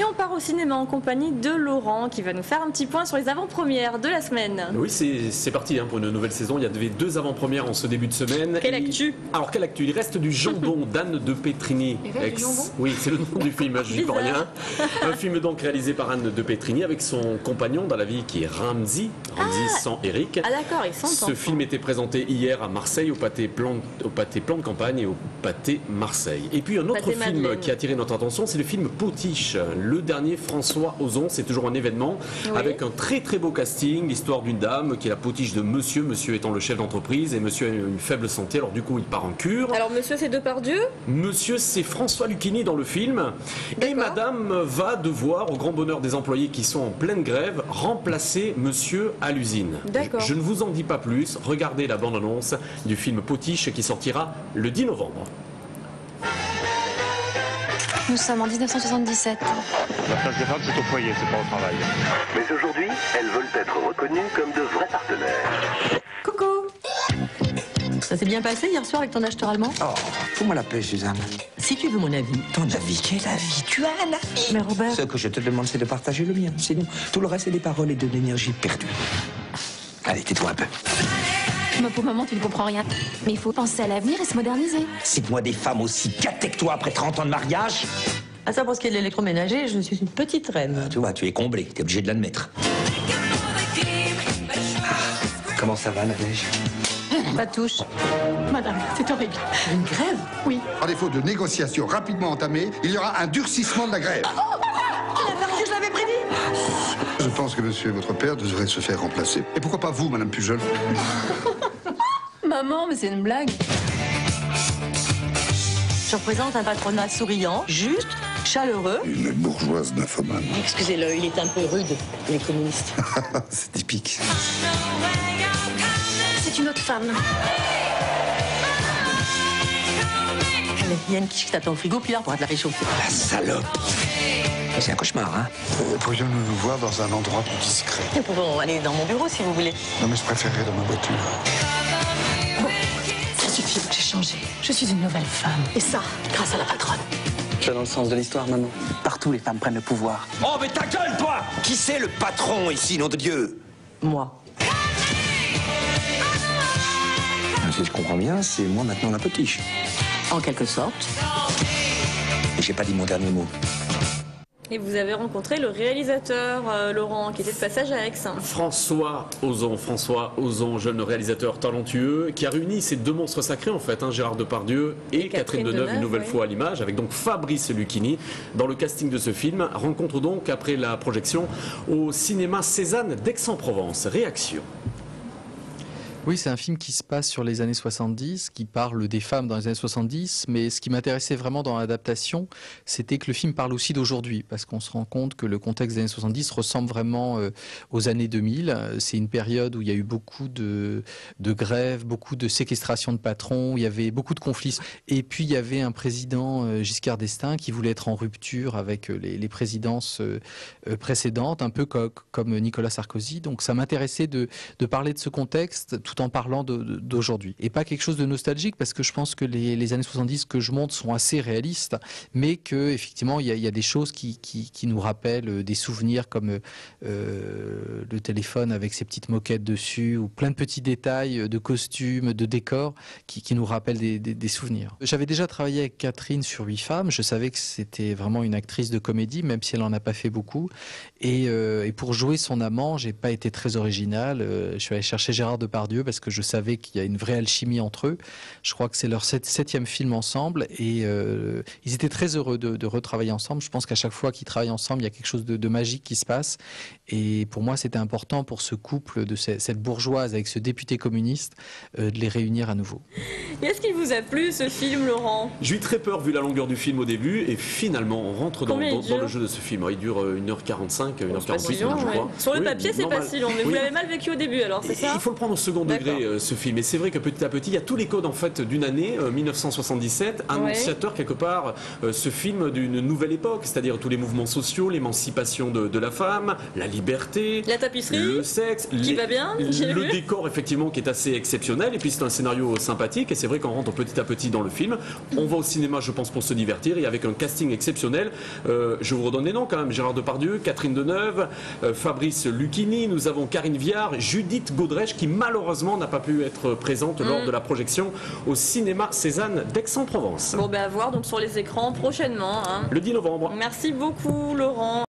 Et on part au cinéma en compagnie de Laurent qui va nous faire un petit point sur les avant-premières de la semaine. Oui, c'est parti hein, pour une nouvelle saison. Il y avait deux avant-premières en ce début de semaine. Quelle Et- actu? Alors, quelle actu? Il reste du jambon d'Anne de Petrini. Jambon? Oui, c'est le nom du film, je dis pas Bizarre. rien. Un film donc réalisé par Anne de Petrini avec son compagnon dans la vie qui est Ramsey. Ramsey sans Eric. Ah d'accord, ils Ce s'entendent. film était présenté hier à Marseille au pâté plan, au pâté plan de campagne et au pâté Marseille. Et puis un autre Pâté film Madeleine. qui a attiré notre attention, c'est le film Potiche. Le dernier François Ozon, c'est toujours un événement Oui. avec un très très beau casting, l'histoire d'une dame qui est la potiche de monsieur, monsieur étant le chef d'entreprise et monsieur a une faible santé, alors du coup il part en cure. Alors monsieur c'est Depardieu? Monsieur, c'est François Lucchini dans le film. Et madame va devoir, au grand bonheur des employés qui sont en pleine grève, remplacer monsieur à l'usine. D'accord. Je, je ne vous en dis pas plus. Regardez la bande-annonce du film Potiche qui sortira le 10 novembre. Nous sommes en 1977. La place des femmes, c'est au foyer, c'est pas au travail. Mais aujourd'hui, elles veulent être reconnues comme de vrais partenaires. Coucou Ça s'est bien passé hier soir avec ton acheteur allemand Oh, fous-moi la paix, Suzanne. Si tu veux mon avis. Ton avis, quel avis? Tu as un avis Mais Robert, Ce que je te demande, c'est de partager le mien. Sinon, tout le reste, c'est des paroles et de l'énergie perdue. Allez, tais-toi un peu. Ma pauvre maman, tu ne comprends rien. Mais il faut penser à l'avenir et se moderniser. Cite-moi des femmes aussi gâtées que toi après 30 ans de mariage. à ça pour ce qui est de l'électroménager, je suis une petite reine. Tu vois, tu es comblé, t'es obligé de l'admettre. Ah, Comment ça va, la neige? Pas de touche. Madame, c'est horrible. Une grève? Oui. À défaut de négociations rapidement entamées, il y aura un durcissement de la grève. Je l'avais prédit Je pense que monsieur votre père devrait se faire remplacer. Et pourquoi pas vous, madame Pujol? Maman, mais c'est une blague. Je représente un patronat souriant, juste, chaleureux. Une bourgeoise nymphomane. Excusez-le, il est un peu rude, il est communiste. C'est typique. C'est une autre femme. Il y a une quiche qui t'attend au frigo, puis là, on pourra te la réchauffer. La salope C'est un cauchemar, hein Euh, Pourrions-nous nous voir dans un endroit plus discret Nous pouvons aller dans mon bureau si vous voulez. Non, mais je préférerais dans ma voiture. Ça suffit, j'ai changé. Je suis une nouvelle femme. Et ça, grâce à la patronne. Tu vas dans le sens de l'histoire, maman. Partout, les femmes prennent le pouvoir. Oh, mais ta gueule, toi Qui c'est le patron ici, nom de Dieu? Moi. Si je comprends bien, c'est moi maintenant la potiche. En quelque sorte. Et j'ai pas dit mon dernier mot. Et vous avez rencontré le réalisateur euh, Laurent qui était de passage à Aix. François Ozon, François Ozon, jeune réalisateur talentueux, qui a réuni ces deux monstres sacrés en fait, hein, Gérard Depardieu et, Et Catherine Catherine Deneuve, Deneuve, une nouvelle oui. fois à l'image, avec donc Fabrice Lucchini dans le casting de ce film. Rencontre donc après la projection au cinéma Cézanne d'Aix-en-Provence. Réaction. Oui, c'est un film qui se passe sur les années 70, qui parle des femmes dans les années 70, mais ce qui m'intéressait vraiment dans l'adaptation, c'était que le film parle aussi d'aujourd'hui, parce qu'on se rend compte que le contexte des années 70 ressemble vraiment euh, aux années 2000. C'est une période où il y a eu beaucoup de, grèves, beaucoup de séquestration de patrons, où il y avait beaucoup de conflits. Et puis il y avait un président, euh, Giscard d'Estaing, qui voulait être en rupture avec euh, les, présidences précédentes, un peu co- comme Nicolas Sarkozy. Donc ça m'intéressait de, de parler de ce contexte tout en parlant d'aujourd'hui. Et pas quelque chose de nostalgique, parce que je pense que les, années 70 que je montre sont assez réalistes, mais que effectivement il y a, des choses qui, nous rappellent euh, des souvenirs comme euh, le téléphone avec ses petites moquettes dessus, ou plein de petits détails euh, de costumes, de décors qui, nous rappellent des, souvenirs. J'avais déjà travaillé avec Catherine sur Huit femmes, je savais que c'était vraiment une actrice de comédie, même si elle en a pas fait beaucoup. Et, pour jouer son amant, j'ai pas été très original. Je suis allé chercher Gérard Depardieu parce que je savais qu'il y a une vraie alchimie entre eux. Je crois que c'est leur sept- septième film ensemble et euh, ils étaient très heureux de, de retravailler ensemble. Je pense qu'à chaque fois qu'ils travaillent ensemble, il y a quelque chose de, de magique qui se passe. Et pour moi, c'était important pour ce couple de ce- cette bourgeoise avec ce député communiste euh, de les réunir à nouveau. Et Est-ce qu'il vous a plu ce film Laurent? J'ai eu très peur vu la longueur du film au début et finalement on rentre dans, le jeu de ce film. Il dure euh, 1h45, C'est pas 1h48 si long, je ouais. Sur le Oui, papier c'est pas si long, mais vous l'avez mal vécu au début alors c'est ça? Il faut le prendre au second degré euh, ce film. Et c'est vrai que petit à petit, il y a tous les codes en fait d'une année euh, 1977, annonciateur quelque part euh, ce film d'une nouvelle époque, c'est-à-dire tous les mouvements sociaux, l'émancipation de, de la femme, la liberté, La tapisserie le sexe, qui va bien, le vu. décor effectivement qui est assez exceptionnel. Et puis c'est un scénario sympathique. Et c'est vrai qu'on rentre petit à petit dans le film. On va au cinéma, je pense, pour se divertir et avec un casting exceptionnel. Euh, je vous redonne les noms quand même Gérard Depardieu, Catherine Deneuve, euh, Fabrice Lucchini. Nous avons Karine Viard, Judith Godrèche qui malheureusement n'a pas pu être présente lors de la projection au cinéma Cézanne d'Aix-en-Provence. Bon, ben à voir donc sur les écrans prochainement. hein. Le 10 novembre. Merci beaucoup, Laurent.